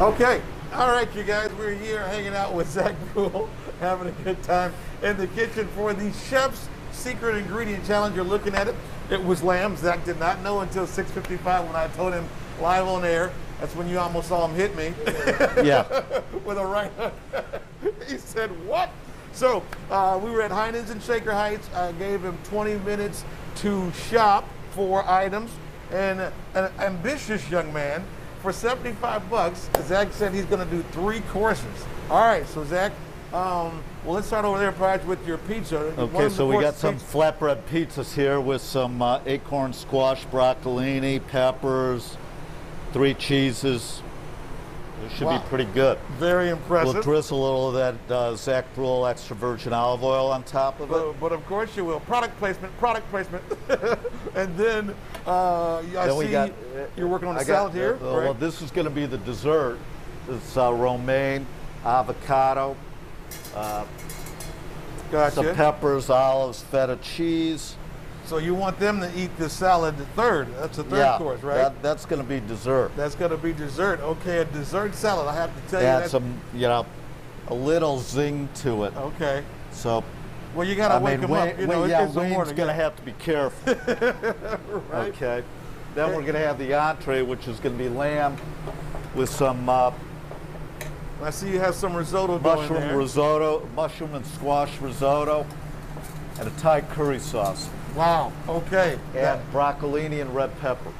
Okay. All right, you guys, we're here hanging out with Zack Bruell, having a good time in the kitchen for the chef's secret ingredient challenge. You're looking at it. It was lamb. Zack did not know until 6:55 when I told him live on air. That's when you almost saw him hit me. Yeah. with a right hook. he said, "What?" So uh, we were at Heinen's in Shaker Heights. I gave him 20 minutes to shop for items, and an ambitious young man for 75 bucks. Zack said he's going to do three courses. All right, so Zack, um, well, let's start over there, Praj, with your pizza. Okay, so we got some flatbread pizzas here with some uh, acorn squash, broccolini, peppers, three cheeses. It should Wow. be pretty good. Very impressive. We'll drizzle a little of that uh, Zack Bruell extra virgin olive oil on top of it. But, but of course you will. Product placement, product placement. and then uh, I Then we see got- you're working on a I got- salad here. uh, Well, this is going to be the dessert. It's uh, romaine, avocado, uh, Gotcha. some peppers, olives, feta cheese. So you want them to eat the salad third. That's the third yeah, course, right? that- that's going to be dessert. that's going to be dessert. Okay, a dessert salad. I have to tell you Add some, you know, a little zing to it. Okay. So, Well, you got to wake mean, them Wayne, up. You know, Wayne- it- yeah, Wayne's going to have to be careful. right? Okay. Then we're going to have the entree, which is going to be lamb with some uh, I see you have some risotto going mushroom there. risotto, mushroom and squash risotto, and a Thai curry sauce, wow. Okay. and broccolini and red pepper.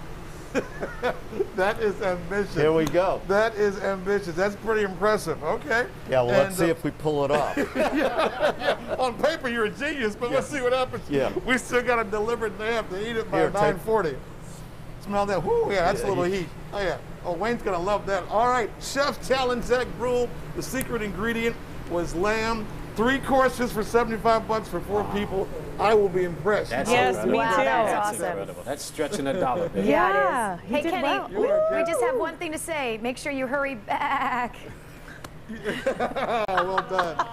That, that is ambitious. Here we go. That is ambitious. That's pretty impressive. Okay. Yeah, well, let's And, see uh, if we pull it off. On paper, you're a genius, but let's see what happens. Yeah. We still got to deliver it. They have to eat it by Here, take- 9:40. Smell that? Whoo! Yeah, that's a little you- heat. Oh yeah. Oh, Wayne's gonna love that. All right, Chef Challenge Zack Bruell. The secret ingredient was lamb. Three courses for 75 bucks for four people. I will be impressed. That's Yes, incredible. me Wow, too. that's That's awesome. incredible. That's stretching a dollar, baby. Yeah, Yeah, it is. he Hey, did Kenny, well. You we just have one thing to say. Make sure you hurry back. well done.